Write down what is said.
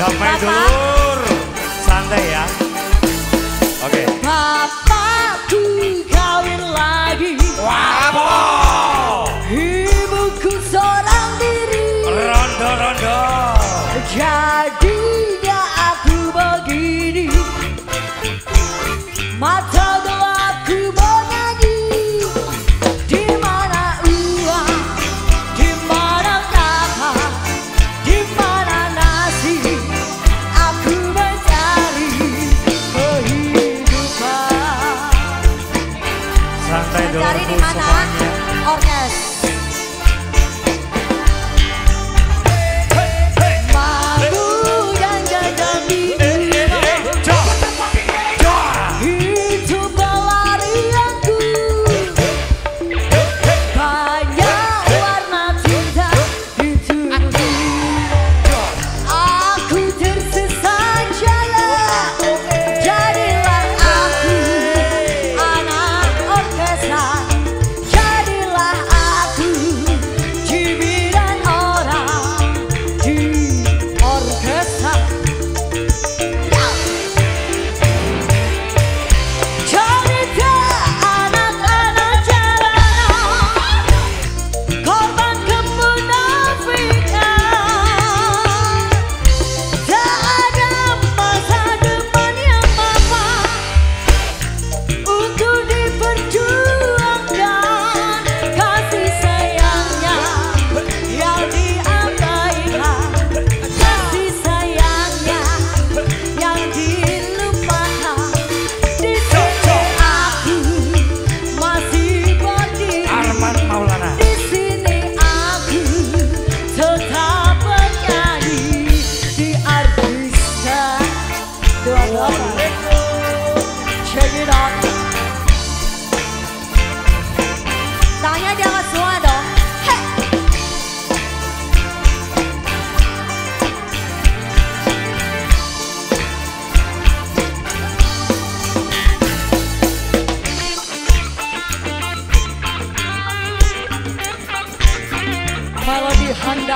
Damai dulur, santai ya. santai dulu semuanya. Cari di mana? Orkes. 吃一刀，当年这个做一刀，嗨，换个一换刀。